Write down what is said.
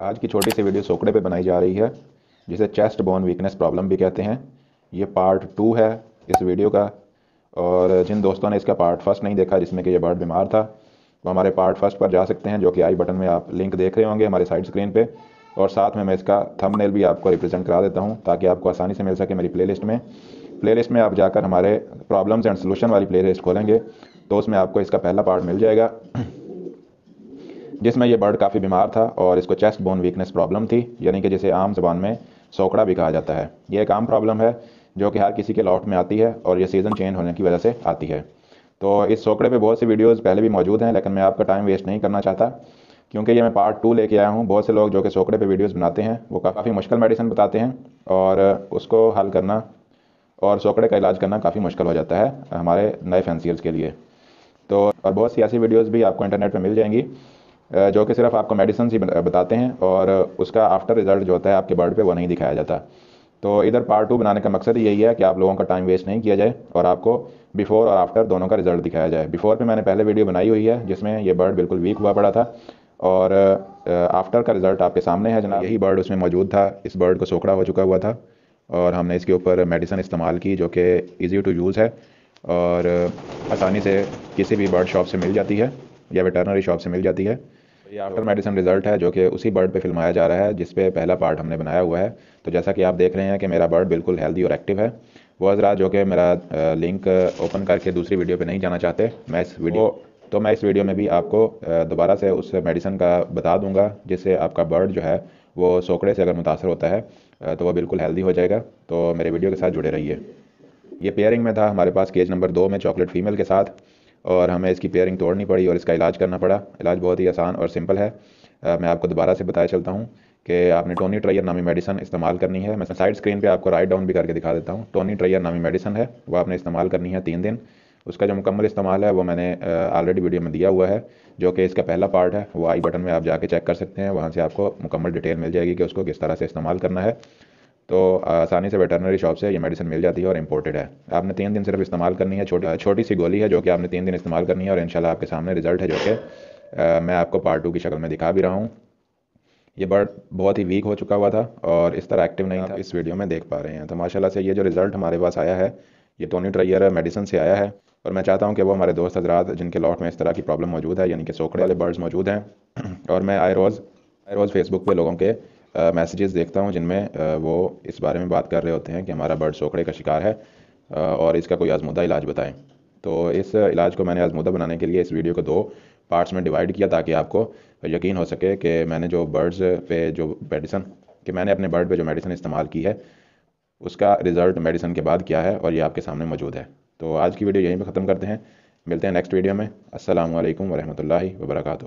आज की छोटी सी वीडियो सोकड़े पे बनाई जा रही है, जिसे चेस्ट बोन वीकनेस प्रॉब्लम भी कहते हैं। ये पार्ट टू है इस वीडियो का, और जिन दोस्तों ने इसका पार्ट फ़र्स्ट नहीं देखा, जिसमें कि ये बर्ड बीमार था, वो हमारे पार्ट फ़र्स्ट पर जा सकते हैं, जो कि आई बटन में आप लिंक देख रहे होंगे हमारे साइड स्क्रीन पे, और साथ में मैं इसका थंबनेल भी आपको रिप्रेजेंट करा देता हूँ, ताकि आपको आसानी से मिल सके मेरी प्लेलिस्ट में। प्लेलिस्ट में आप जाकर हमारे प्रॉब्लम्स एंड सोल्यूशन वाली प्लेलिस्ट खोलेंगे तो उसमें आपको इसका पहला पार्ट मिल जाएगा। जिसमें यह बर्ड काफ़ी बीमार था और इसको चेस्ट बोन वीकनेस प्रॉब्लम थी, यानी कि जिसे आम जबान में सोकड़ा भी कहा जाता है। ये एक आम प्रॉब्लम है जो कि हर किसी के लॉट में आती है और ये सीज़न चेंज होने की वजह से आती है। तो इस सोकड़े पे बहुत सी वीडियोस पहले भी मौजूद हैं, लेकिन मैं आपका टाइम वेस्ट नहीं करना चाहता, क्योंकि ये मैं पार्ट टू लेके आया हूँ। बहुत से लोग जो कि सोकड़े पे वीडियोस बनाते हैं, वो काफ़ी मुश्किल मेडिसिन बताते हैं और उसको हल करना और सोकड़े का इलाज करना काफ़ी मुश्किल हो जाता है हमारे नए फैंसियर्स के लिए। तो और बहुत सी ऐसी वीडियोज़ भी आपको इंटरनेट पर मिल जाएँगी। जो कि सिर्फ़ आपको मेडिसिन ही बताते हैं और उसका आफ्टर रिज़ल्ट जो होता है आपके बर्ड पे वो नहीं दिखाया जाता। तो इधर पार्ट टू बनाने का मकसद यही है कि आप लोगों का टाइम वेस्ट नहीं किया जाए और आपको बिफोर और आफ्टर दोनों का रिज़ल्ट दिखाया जाए। बिफोर पे मैंने पहले वीडियो बनाई हुई है जिसमें ये बर्ड बिल्कुल वीक हुआ पड़ा था और आफ्टर का रिज़ल्ट आपके सामने है जना यही बर्ड उसमें मौजूद था। इस बर्ड को सोखड़ा हो चुका हुआ था और हमने इसके ऊपर मेडिसन इस्तेमाल की जो कि ईजी टू यूज़ है और आसानी से किसी भी बर्ड शॉप से मिल जाती है। या वेटरनरी शॉप से मिल जाती है। ये आफ्टर मेडिसिन रिज़ल्ट है जो कि उसी बर्ड पे फिल्माया जा रहा है जिस पे पहला पार्ट हमने बनाया हुआ है। तो जैसा कि आप देख रहे हैं कि मेरा बर्ड बिल्कुल हेल्दी और एक्टिव है। वो हजरा जो कि मेरा लिंक ओपन करके दूसरी वीडियो पे नहीं जाना चाहते मैं इस वीडियो तो मैं इस वीडियो में भी आपको दोबारा से उस मेडिसिन का बता दूँगा जिससे आपका बर्ड जो है वो सोकड़े से अगर मुतासर होता है तो वह बिल्कुल हेल्दी हो जाएगा। तो मेरे वीडियो के साथ जुड़े रहिए। ये पेयरिंग में था हमारे पास केज नंबर दो में चॉकलेट फीमेल के साथ। और हमें इसकी पेयरिंग तोड़नी पड़ी और इसका इलाज करना पड़ा। इलाज बहुत ही आसान और सिंपल है। आ, मैं आपको दोबारा से बताया चलता हूँ कि आपने टोनी ट्रायर नामी मेडिसन इस्तेमाल करनी है। मैं साइड स्क्रीन पे आपको राइट डाउन भी करके दिखा देता हूँ। टोनी ट्रायर नामी मेडिसन है। वो आपने इस्तेमाल करनी है तीन दिन। उसका जो मुकम्मल इस्तेमाल है वो मैंने ऑलरेडी वीडियो में दिया हुआ है जो कि इसका पहला पार्ट है। वो आई बटन में आप जाके चेक कर सकते हैं। वहाँ से आपको मुकम्मल डिटेल मिल जाएगी कि उसको किस तरह से इस्तेमाल करना है। तो आसानी से वेटरनरी शॉप से ये मेडिसिन मिल जाती है और इम्पोर्टेड है। आपने तीन दिन सिर्फ़ इस्तेमाल करनी है, छोटी छोटी सी गोली है जो कि आपने तीन दिन इस्तेमाल करनी है और इंशाल्लाह आपके सामने रिज़ल्ट है जो कि मैं आपको पार्ट टू की शक्ल में दिखा भी रहा हूँ। ये बर्ड बहुत ही वीक हो चुका हुआ था और इस तरह एक्टिव नहीं था। इस वीडियो में देख पा रहे हैं। तो माशाल्लाह से ये जो रिज़ल्ट हमारे पास आया है, ये टोनी ट्रैयर मेडिसिन से आया है और मैं चाहता हूँ कि वो हमारे दोस्त हजरात जिनके लॉट में इस तरह की प्रॉब्लम मौजूद है, यानी कि सोकड़े वाले बर्ड्स मौजूद हैं। और मैं आई रोज़ आई रोज़ फेसबुक पर लोगों के मैसेजेस देखता हूँ, जिनमें वो इस बारे में बात कर रहे होते हैं कि हमारा बर्ड सोकड़े का शिकार है और इसका कोई आजमुदा इलाज बताएँ। तो इस इलाज को मैंने आजमुदा बनाने के लिए इस वीडियो को दो पार्ट्स में डिवाइड किया ताकि आपको यकीन हो सके कि मैंने जो बर्ड्स पे जो मेडिसन, कि मैंने अपने बर्ड पे जो मेडिसिन इस्तेमाल की है, उसका रिज़ल्ट मेडिसिन के बाद क्या है और ये आपके सामने मौजूद है। तो आज की वीडियो यहीं पर ख़त्म करते हैं। मिलते हैं नेक्स्ट वीडियो में। असल वरहमल वर्का